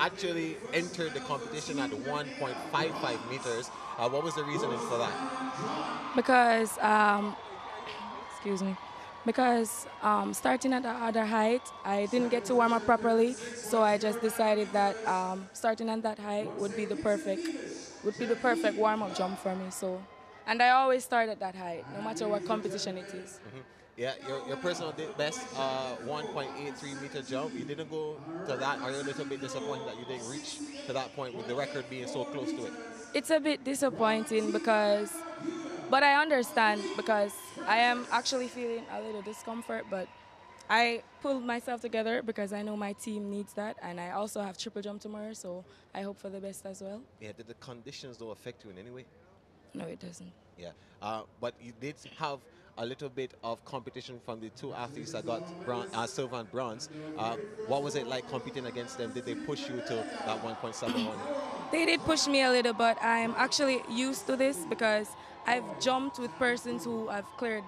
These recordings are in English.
actually entered the competition at 1.55 meters. Uh, what was the reasoning for that? Because, um, excuse me, because um, starting at the other height, I didn't get to warm up properly, so I just decided that um, starting at that height would be the perfect, would be the perfect warm up jump for me. So, and I always start at that height, no matter what competition it is. Mm -hmm. Yeah, your, your personal best, uh, 1.83 meter jump. You didn't go to that. Are you a little bit disappointed that you didn't reach to that point with the record being so close to it? It's a bit disappointing because, but I understand because I am actually feeling a little discomfort, but I pulled myself together because I know my team needs that, and I also have triple jump tomorrow, so I hope for the best as well. Yeah, did the conditions though affect you in any way? No, it doesn't. Yeah, uh, but you did have a little bit of competition from the two athletes that got bronze, uh, silver and bronze. Uh, what was it like competing against them? Did they push you to that 1.71? They did push me a little, but I'm actually used to this because I've jumped with persons who have cleared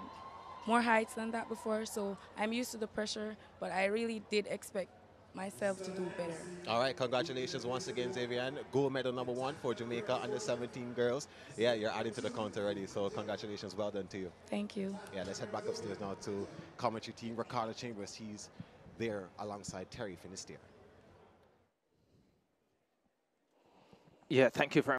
more heights than that before, so I'm used to the pressure, but I really did expect myself to do better. All right, congratulations once again, Zavien. Gold medal number one for Jamaica under 17 girls. Yeah, you're adding to the count already, so congratulations. Well done to you. Thank you. Yeah, let's head back upstairs now to commentary team. Ricardo Chambers, he's there alongside Terry Finisterre. Yeah, thank you very